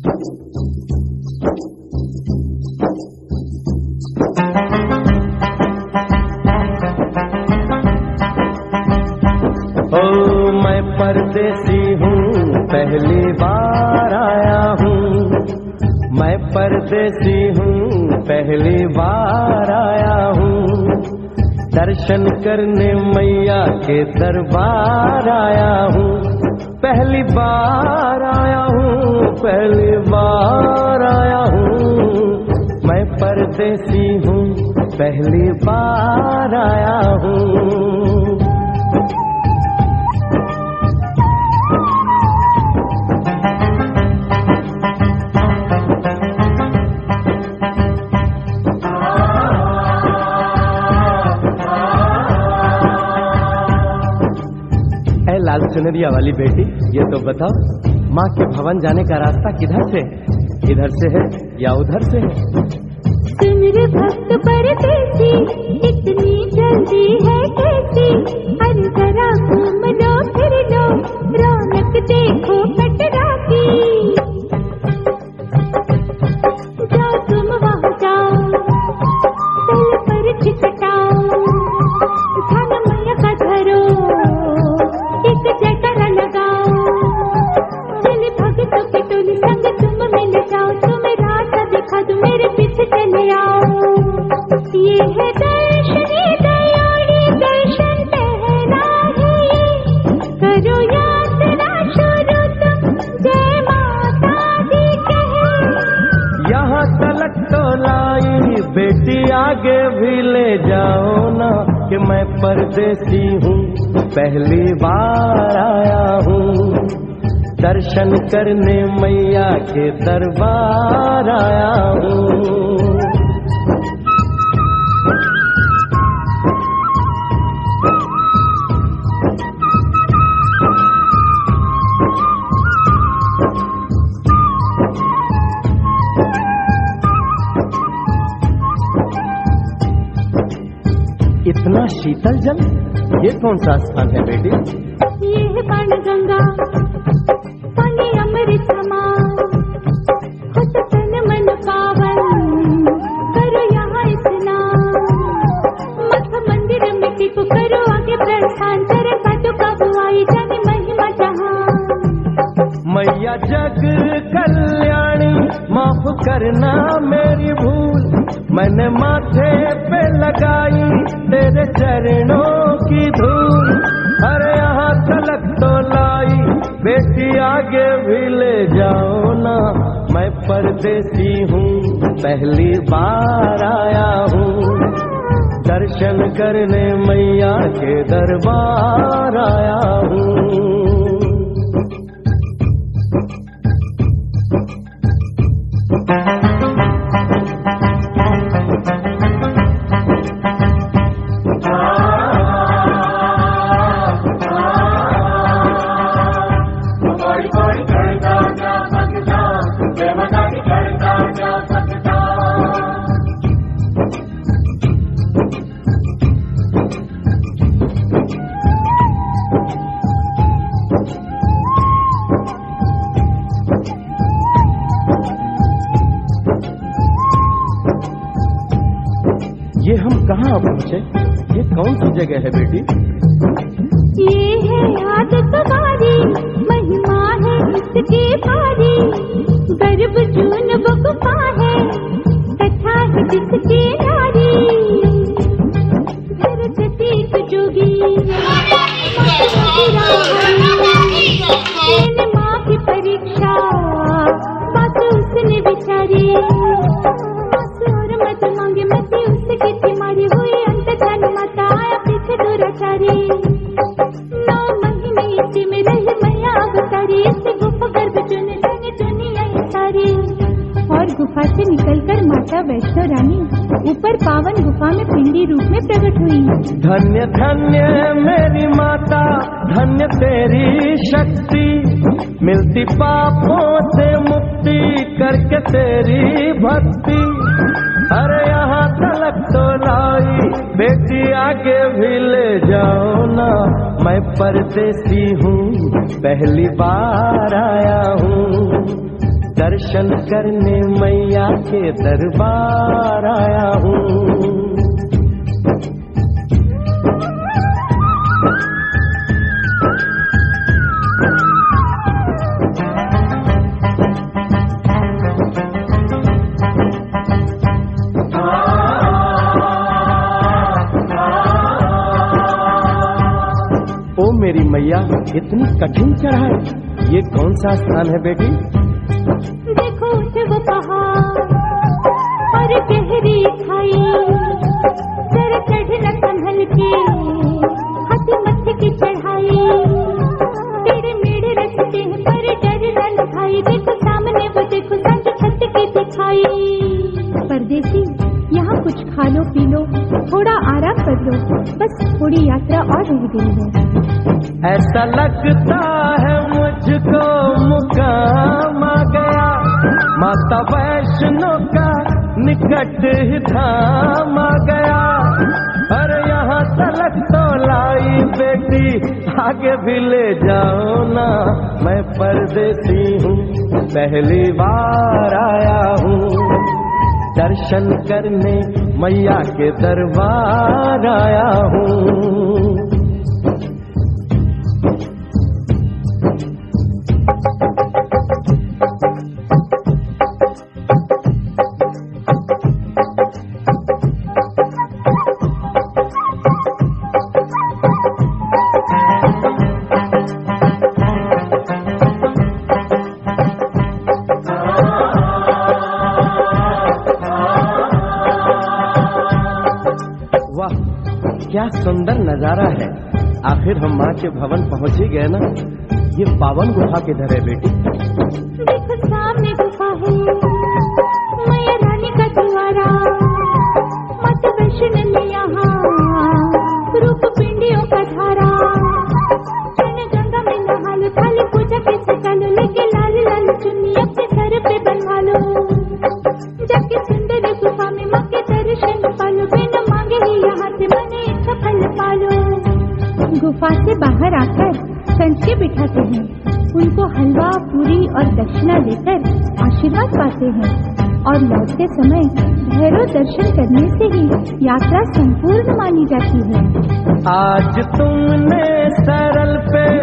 ओ, मैं परदेसी हूँ, पहली बार आया हूँ। मैं परदेसी हूँ, पहली बार आया हूँ। दर्शन करने मैया के दरबार आया हूँ। पहली बार आया हूँ, पहली परदेसी हूँ, पहली बार आया हूँ। है लाल चुनरिया वाली बेटी, ये तो बताओ, माँ के भवन जाने का रास्ता किधर से है? इधर से है या उधर से है? सुन रे भक्त परदेसी इतनी जल्दी है कैसी अरे जरा घूम लो फिर लो रौनक देखो कटरा यहाँ तलक तो बेटी आगे भी ले जाओ ना, कि मैं परदेसी हूँ, पहली बार आया हूँ। दर्शन करने मैया के दरबार आया हूँ। शीतल जल ये कौन सा स्थान है बेटी? ये है पान गंगा पानी अमृत समान तन मन पावन करो यहाँ इतना। मठ मंदिर मिट्टी को करो आगे प्रस्थान करे साधु का बुआई जाने महिमा जहाँ। मैया जग कल्याणी माफ़ करना मेरी भूल मैंने माथे चरणों की धूल। अरे यहाँ तलक तो लाई। बेटी, आगे भी ले जाओ ना। मैं परदेसी हूँ, पहली बार आया हूँ। दर्शन करने मैया के दरबार आया हूँ। ये हम कहाँ पहुँचे? ये कौन सी जगह है बेटी? ये है याद तुम्हारी महिमा है इसकी भारी गर्भ जून बुक गुफा है, कथा है जिसकी वैष्णो रानी ऊपर पावन गुफा में पिंडी रूप में प्रकट हुई। धन्य धन्य मेरी माता, धन्य तेरी शक्ति। मिलती पापों से मुक्ति करके तेरी भक्ति। अरे यहाँ तलक तो लाई, बेटी आगे भी ले जाओ ना। मैं परदेसी हूँ, पहली बार आया हूँ। दर्शन करने मैया के दरबार आया हूँ। ओ मेरी मैया इतनी कठिन चढ़ाई। ये कौन सा स्थान है बेटी? देखो वो पहाड़ और गहरी खाई जरा चढ़ना संभल के हाथी की चढ़ाई। तेरे मेरे पर डर भाई देखो सामने वो देखो छत की दिखाई। परदेसी, यहाँ कुछ खा लो पी लो थोड़ा आराम कर लो, बस थोड़ी यात्रा और रह गई है। ऐसा लगता माता वैष्णो का निकट ही धाम आ गया। अरे यहाँ तलक तो लाई बेटी, आगे भी ले जाओ ना। मैं परदेसी हूँ, पहली बार आया हूँ। दर्शन करने मैया के दरबार आया हूँ। क्या सुंदर नज़ारा है। आखिर हम माँ के भवन पहुँच ही गए ना? ये पावन गुफा किधर है बेटी? देखो सामने गुफा है। हैं। उनको हलवा, पूरी और दक्षिणा देकर आशीर्वाद पाते हैं और लौटते समय भैरव दर्शन करने से ही यात्रा संपूर्ण मानी जाती है। आज तुमने सरल पे